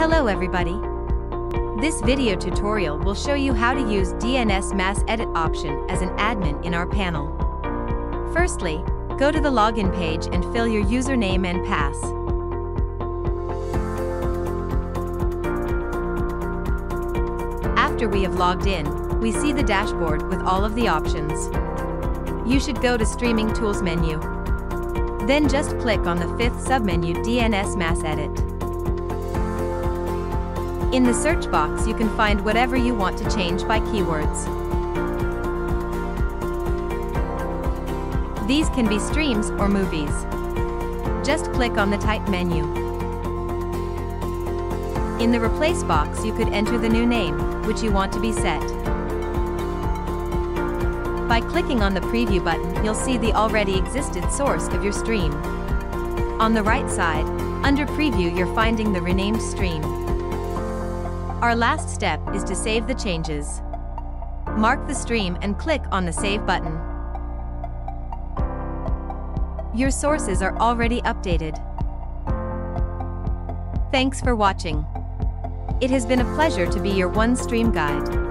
Hello everybody. This video tutorial will show you how to use DNS Mass Edit option as an admin in our panel. Firstly, go to the login page and fill your username and pass. After we have logged in, we see the dashboard with all of the options. You should go to Streaming Tools menu. Then just click on the fifth submenu DNS Mass Edit. In the search box you can find whatever you want to change by keywords. These can be streams or movies. Just click on the Type menu. In the Replace box you could enter the new name, which you want to be set. By clicking on the Preview button you'll see the already existed source of your stream. On the right side, under Preview you're finding the renamed stream. Our last step is to save the changes. Mark the stream and click on the Save button. Your sources are already updated. Thanks for watching. It has been a pleasure to be your one stream guide.